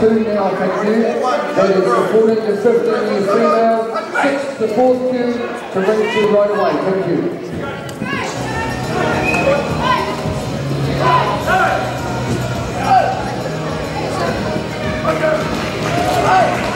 two now, thank you. That is the 14 to 15 years female, 6 to 4th kyu to ring two right away, thank you. Don't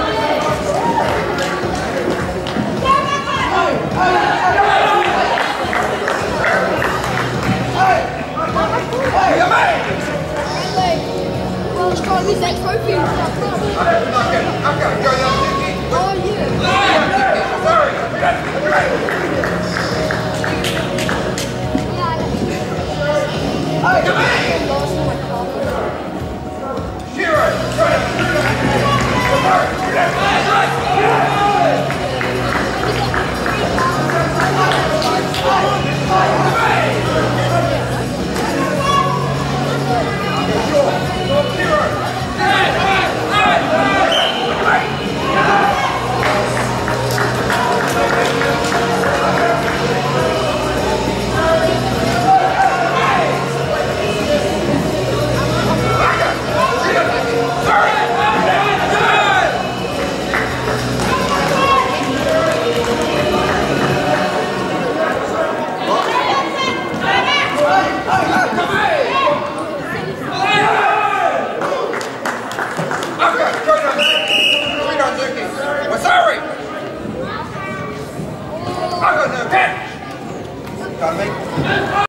trying to lose that trophy. Okay, okay, go down. Oh, yeah. Sorry. Zero. Okay, go down. Three down, Zuki. We're sorry. I got no catch. Got me.